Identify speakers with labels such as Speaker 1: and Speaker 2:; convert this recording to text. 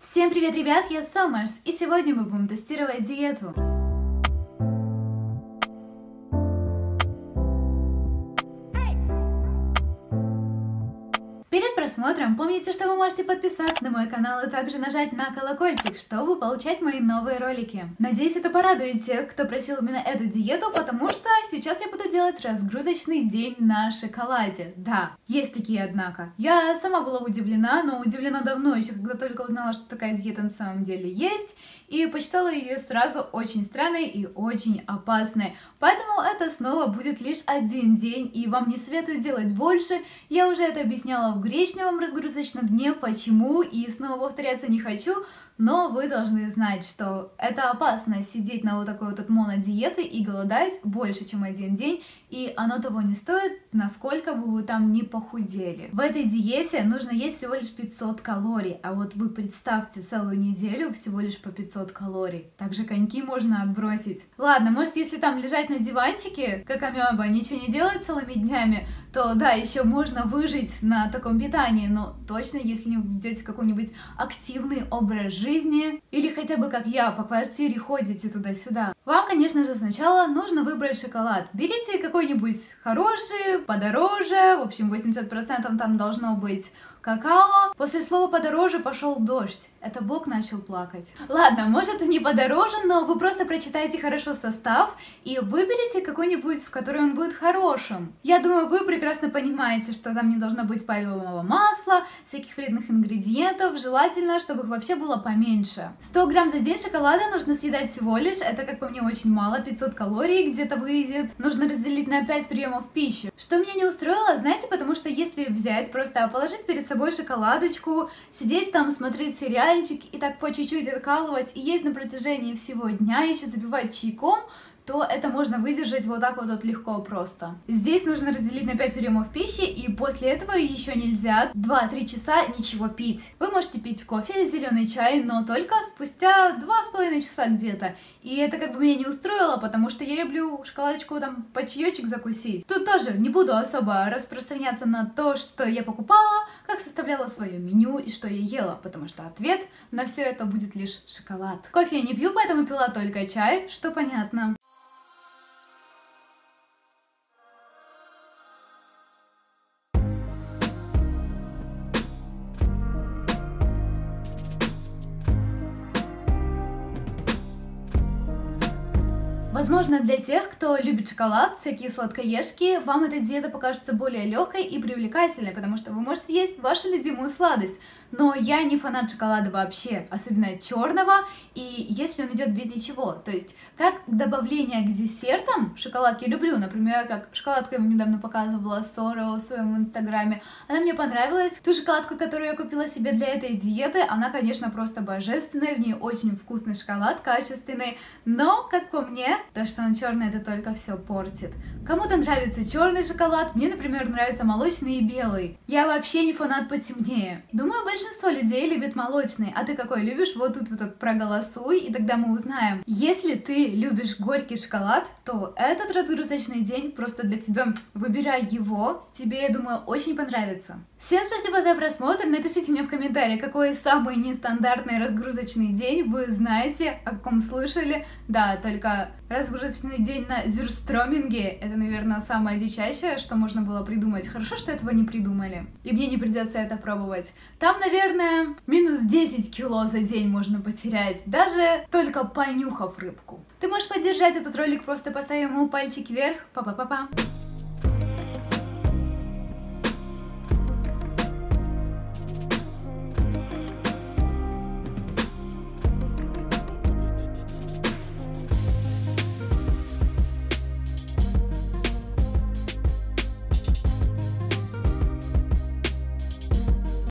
Speaker 1: Всем привет, ребят, я Саммерс, и сегодня мы будем тестировать диету. Просмотром помните, что вы можете подписаться на мой канал и также нажать на колокольчик, чтобы получать мои новые ролики. Надеюсь, это порадует тех, кто просил именно эту диету, потому что сейчас я буду делать разгрузочный день на шоколаде. Да, есть такие, однако. Я сама была удивлена, но удивлена давно, еще когда только узнала, что такая диета на самом деле есть, и посчитала ее сразу очень странной и очень опасной. Поэтому это снова будет лишь один день, и вам не советую делать больше. Я уже это объясняла в в гречневом разгрузочном дне, почему, и снова повторяться не хочу, но вы должны знать, что это опасно сидеть на вот такой вот монодиеты и голодать больше, чем один день, и оно того не стоит, насколько бы вы там не похудели. В этой диете нужно есть всего лишь 500 калорий, а вот вы представьте целую неделю всего лишь по 500 калорий. Также коньки можно отбросить. Ладно, может, если там лежать на диванчике, как амеба, ничего не делать целыми днями, то да, еще можно выжить на таком питании, но точно, если не ведете какой-нибудь активный образ жизни, или хотя бы как я, по квартире ходите туда-сюда. Вам, конечно же, сначала нужно выбрать шоколад. Берите какой-нибудь хороший, подороже, в общем, 80% там должно быть какао. После слова подороже пошел дождь. Это Бог начал плакать. Ладно, может и не подороже, но вы просто прочитайте хорошо состав и выберите какой-нибудь, в который он будет хорошим. Я думаю, вы прекрасно понимаете, что там не должно быть пальмового масла, всяких вредных ингредиентов. Желательно, чтобы их вообще было поменьше. 100 грамм за день шоколада нужно съедать всего лишь. Это, как по мне, очень мало. 500 калорий где-то выйдет. Нужно разделить на 5 приемов пищи. Что меня не устроило, знаете, потому что если взять, просто положить перед собой шоколадочку, сидеть там, смотреть сериальчик и так по чуть-чуть откалывать и есть на протяжении всего дня, еще забивать чайком, то это можно выдержать вот так вот, вот легко просто. Здесь нужно разделить на 5 приемов пищи, и после этого еще нельзя 2-3 часа ничего пить. Вы можете пить кофе, зеленый чай, но только спустя 2,5 часа где-то. И это как бы меня не устроило, потому что я люблю шоколадочку там по чаечек закусить. Тут тоже не буду особо распространяться на то, что я покупала, как составляла свое меню и что я ела, потому что ответ на все это будет лишь шоколад. Кофе я не пью, поэтому пила только чай, что понятно. Возможно, для тех, кто любит шоколад, всякие сладкоежки, вам эта диета покажется более легкой и привлекательной, потому что вы можете есть вашу любимую сладость. Но я не фанат шоколада вообще, особенно черного, и если он идет без ничего. То есть, как добавление к десертам, шоколадки люблю, например, как шоколадку я вам недавно показывала Сора в своем инстаграме, она мне понравилась. Ту шоколадку, которую я купила себе для этой диеты, она, конечно, просто божественная, в ней очень вкусный шоколад, качественный, но, как по мне, то, что он черный, это только все портит. Кому-то нравится черный шоколад, мне, например, нравится молочный и белый. Я вообще не фанат потемнее. Думаю, большинство людей любит молочный, а ты какой любишь? Вот тут вот проголосуй, и тогда мы узнаем. Если ты любишь горький шоколад, то этот разгрузочный день просто для тебя. Выбирай его, тебе, я думаю, очень понравится. Всем спасибо за просмотр, напишите мне в комментариях, какой самый нестандартный разгрузочный день вы знаете, о каком слышали. Да, только разгрузочный день на зюрстроминге, это, наверное, самое дичайшее, что можно было придумать. Хорошо, что этого не придумали, и мне не придется это пробовать. Там, наверное, минус 10 кило за день можно потерять, даже только понюхав рыбку. Ты можешь поддержать этот ролик, просто поставив ему пальчик вверх. Па-па-па-па.